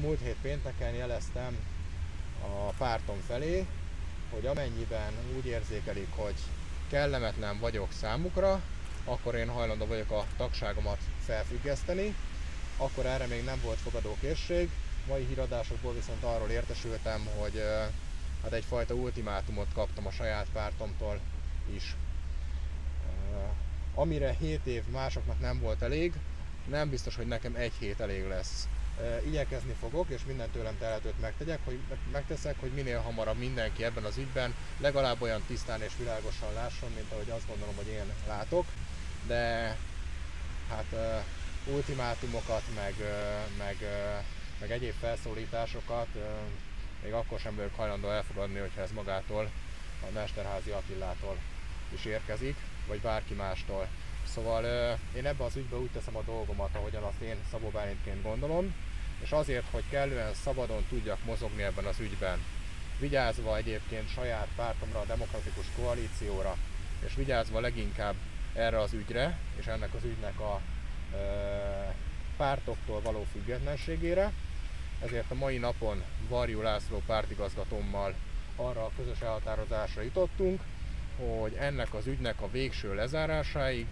múlt hét pénteken jeleztem a pártom felé, hogy amennyiben úgy érzékelik, hogy kellemetlen vagyok számukra, akkor én hajlandó vagyok a tagságomat felfüggeszteni. Akkor erre még nem volt fogadókészség. Mai híradásokból viszont arról értesültem, hogy hát egyfajta ultimátumot kaptam a saját pártomtól is. Amire 7 év másoknak nem volt elég, nem biztos, hogy nekem egy hét elég lesz. Igyekezni fogok, és minden tőlem telhetőt megtegyek, hogy megteszek, hogy minél hamarabb mindenki ebben az ügyben legalább olyan tisztán és világosan lásson, mint ahogy azt gondolom, hogy én látok. De hát uh, ultimátumokat, meg, uh, meg, uh, meg egyéb felszólításokat uh, még akkor sem vagyok hajlandó elfogadni, hogyha ez magától, a Mesterházi Attillától is érkezik, vagy bárki mástól. Szóval én ebbe az ügybe úgy teszem a dolgomat, ahogyan azt én Szabó Bálintként gondolom, és azért, hogy kellően szabadon tudjak mozogni ebben az ügyben, vigyázva egyébként saját pártomra, a demokratikus koalícióra, és vigyázva leginkább erre az ügyre, és ennek az ügynek a e, pártoktól való függetlenségére. Ezért a mai napon Varjú László pártigazgatómmal arra a közös elhatározásra jutottunk, hogy ennek az ügynek a végső lezárásáig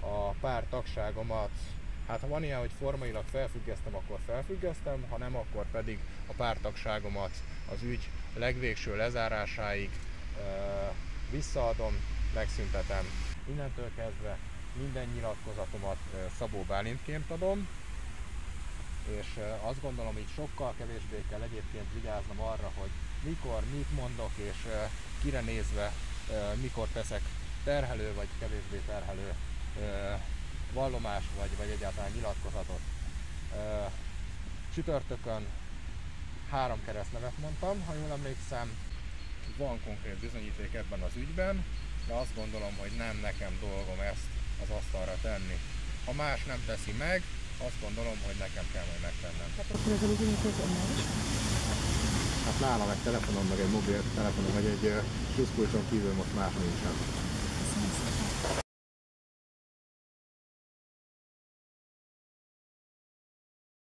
a pár tagságomat, hát ha van ilyen, hogy formailag felfüggesztem, akkor felfüggesztem, ha nem, akkor pedig a pártagságomat az ügy legvégső lezárásáig e, visszaadom, megszüntetem. Innentől kezdve minden nyilatkozatomat Szabó Bálintként adom, és azt gondolom, hogy sokkal kevésbé kell egyébként vigyáznom arra, hogy mikor, mit mondok, és kire nézve mikor teszek terhelő vagy kevésbé terhelő vallomás vagy, vagy egyáltalán nyilatkozatot. Csütörtökön három keresztnevet mondtam, ha jól emlékszem, van konkrét bizonyíték ebben az ügyben, de azt gondolom, hogy nem nekem dolgom ezt az asztalra tenni. Ha más nem teszi meg, azt gondolom, hogy nekem kell majd megtennem. Hát nálam egy telefonom, meg egy mobil telefonom, vagy egy pluszkulcson kívül most más nincsen.